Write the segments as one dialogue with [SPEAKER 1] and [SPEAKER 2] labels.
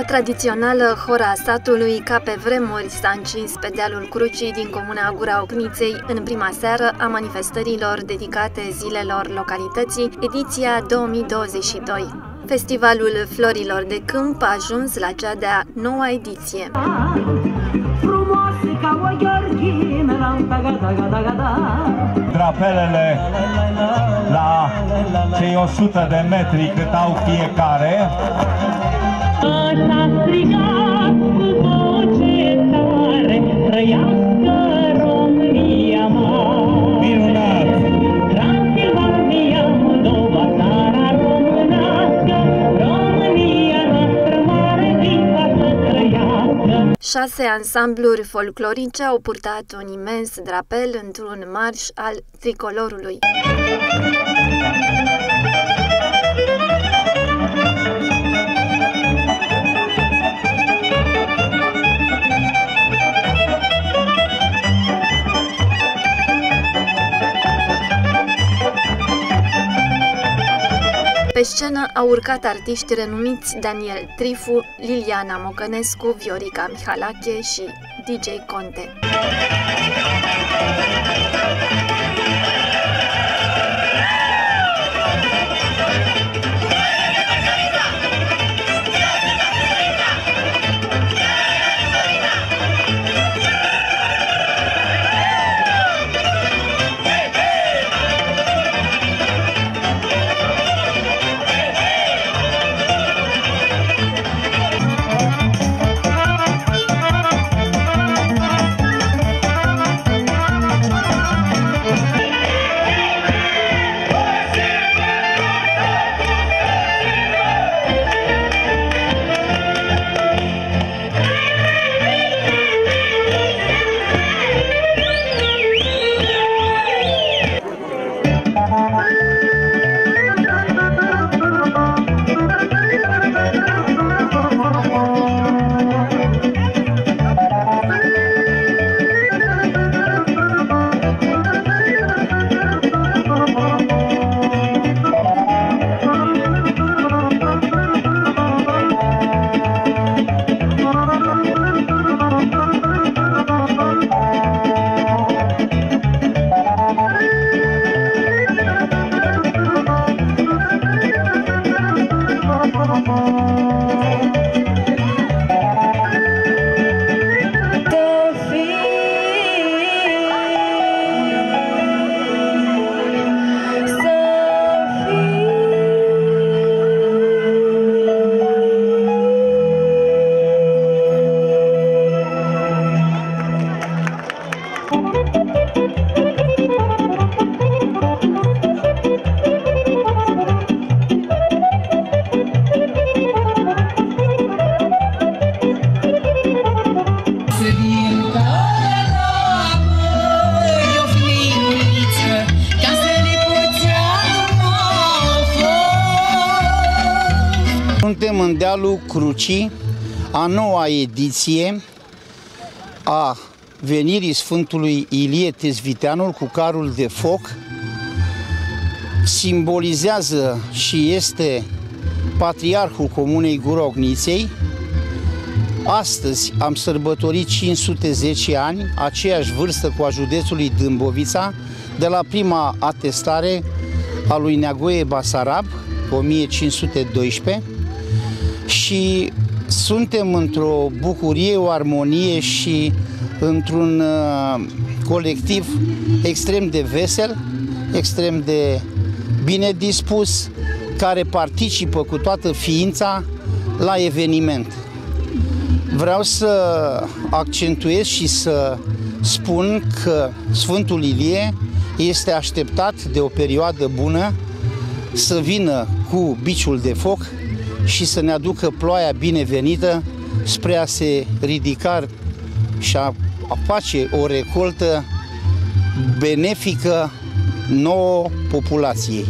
[SPEAKER 1] O tradițională hora satului, ca pe vremuri, s-a încins pe dealul Crucii din comuna Gura Ocniței în prima seară a manifestărilor dedicate zilelor localității, ediția 2022. Festivalul Florilor de Câmp a ajuns la cea de-a noua ediție.
[SPEAKER 2] Drapelele la cei 100 de metri cât au fiecare
[SPEAKER 1] Șase ansambluri folclorice au purtat un imens drapel într-un marș al tricolorului. Pe scenă au urcat artiști renumiți Daniel Trifu, Liliana Mocănescu, Viorica Mihalache și DJ Conte. Oh, oh, oh.
[SPEAKER 3] Suntem în dealul Crucii, a noua ediție a venirii Sfântului Ilie Tezviteanul cu carul de foc. Simbolizează și este patriarhul Comunei Gura Ogniței. Astăzi am sărbătorit 510 ani, aceeași vârstă cu a județului Dâmbovița, de la prima atestare a lui Neagoe Basarab, 1512, și suntem într-o bucurie, o armonie și într-un uh, colectiv extrem de vesel, extrem de bine dispus, care participă cu toată ființa la eveniment. Vreau să accentuez și să spun că Sfântul Ilie este așteptat de o perioadă bună să vină cu biciul de foc și să ne aducă ploaia binevenită spre a se ridica și a, a face o recoltă benefică nouă populației.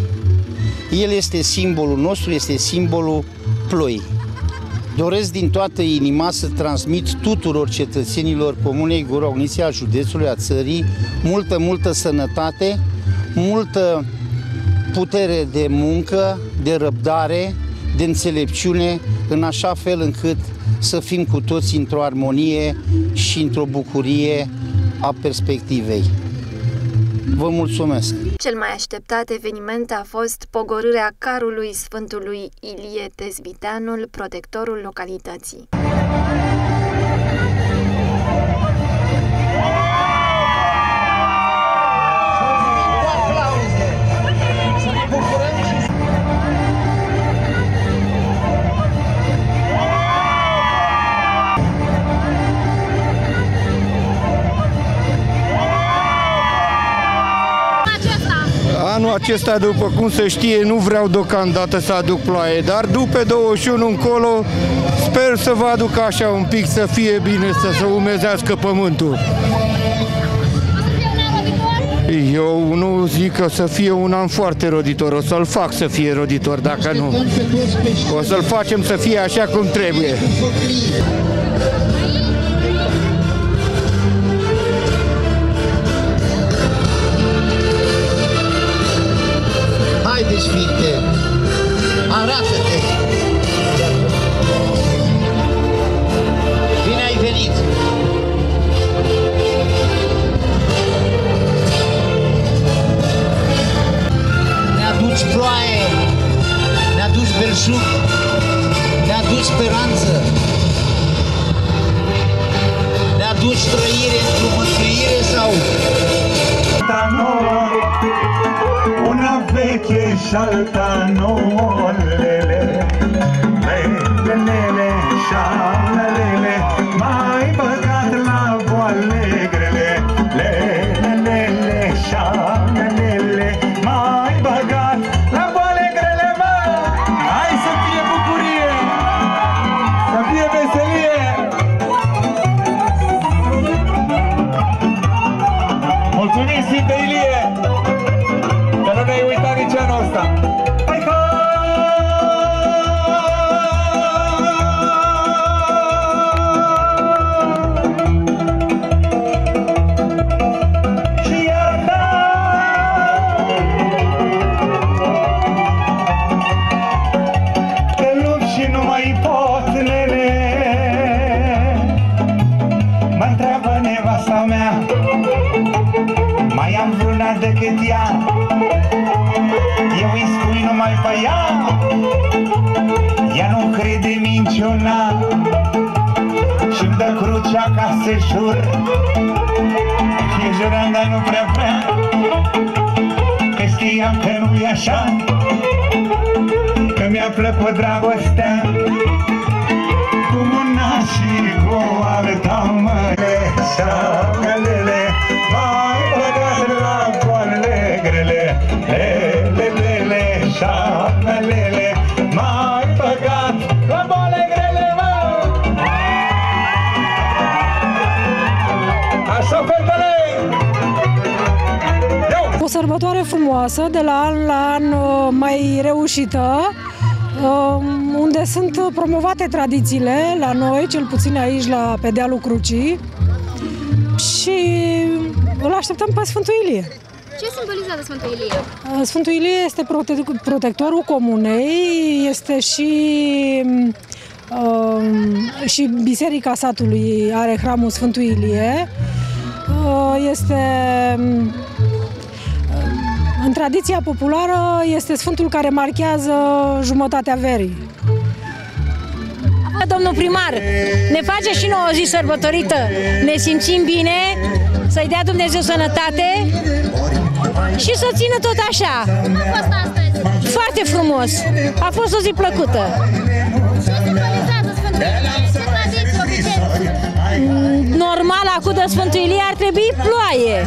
[SPEAKER 3] El este simbolul nostru, este simbolul ploii. Doresc din toată inima să transmit tuturor cetățenilor Comunei Gurogniția, a județului, a țării, multă, multă sănătate, multă putere de muncă, de răbdare, de înțelepciune, în așa fel încât să fim cu toți într-o armonie și într-o bucurie a perspectivei. Vă mulțumesc!
[SPEAKER 1] Cel mai așteptat eveniment a fost pogorârea carului Sfântului Ilie Tezbiteanul, protectorul localității.
[SPEAKER 4] Acesta, după cum se știe, nu vreau deocamdată să aduc ploaie, dar după 21 încolo sper să vă aduc așa un pic, să fie bine, să se umezească pământul. Eu nu zic că o să fie un an foarte roditor, o să-l fac să fie roditor, dacă nu. O să-l facem să fie așa cum trebuie.
[SPEAKER 3] Aduci ploaie, ne aduci belșug, ne aduci speranță, ne aduci trăire într-o mântuire sau
[SPEAKER 2] alta nouă, una veche și alta nouă, lele, lele, și lele, Mulțumim, Sfinte Ilie, că decât ea Eu îi spui numai pe ea. Ea nu crede minciuna Și-mi dă crucea ca să jur. Și juram, dar nu prea vrea Că știam că nu-i așa Că mi-a plăcut dragostea. Cu una și cu alta măle Șamelele
[SPEAKER 5] sărbătoare frumoasă, de la an la an uh, mai reușită, uh, unde sunt promovate tradițiile la noi, cel puțin aici la pe dealul Crucii și îl așteptăm pe Sfântul Ilie.
[SPEAKER 6] Ce simbolizează Sfântul Ilie?
[SPEAKER 5] Uh, Sfântul Ilie este prote- protectorul comunei, este și um, și Biserica satului are hramul Sfântul Ilie. Uh, Este um, în tradiția populară este sfântul care marchează jumătatea verii.
[SPEAKER 7] Domnul primar, ne face și nouă o zi sărbătorită. Ne simțim bine, să-i dea Dumnezeu sănătate și să țină tot așa.
[SPEAKER 6] Cum a fost astăzi?
[SPEAKER 7] Foarte frumos. A fost o zi plăcută.
[SPEAKER 6] Ce simbolizează Sfântul Ilie? Ce tradiție, obicei?
[SPEAKER 7] Normal, acum de Sfântul Ilie ar trebui ploaie.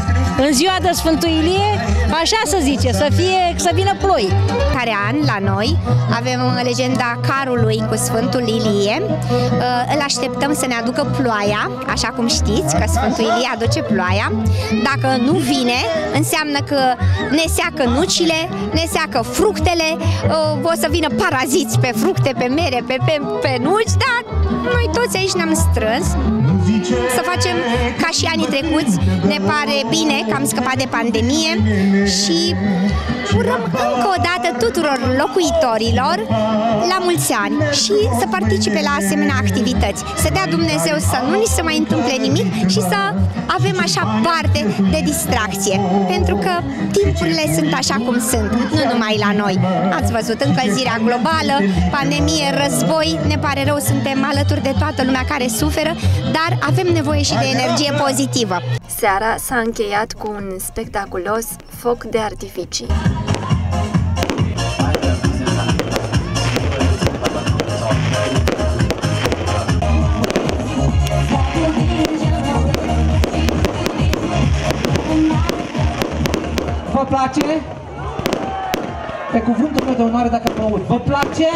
[SPEAKER 7] În ziua de Sfântul Ilie, așa să zice, să fie, să vină ploi.
[SPEAKER 8] Care an la noi avem legenda carului cu Sfântul Ilie. Uh, Îl așteptăm să ne aducă ploaia, așa cum știți că Sfântul Ilie aduce ploaia. Dacă nu vine, înseamnă că ne seacă nucile, ne seacă fructele, uh, o să vină paraziți pe fructe, pe mere, pe, pe, pe nuci, dar noi toți aici ne-am strâns să facem ca și anii trecuți. Ne pare bine că am scăpat de pandemie și urăm încă o dată tuturor locuitorilor la mulți ani și să participe la asemenea activități. Să dea Dumnezeu să nu ni se mai întâmple nimic și să avem așa parte de distracție. Pentru că timpurile sunt așa cum sunt, nu numai la noi. Ați văzut încălzirea globală, pandemie, război, ne pare rău, suntem alături de toată lumea care suferă, dar avem nevoie și de energie pozitivă.
[SPEAKER 1] Seara s-a încheiat cu un spectaculos foc de artificii.
[SPEAKER 9] Place? Pe cuvântul meu de onoare dacă mă aud. Vă place?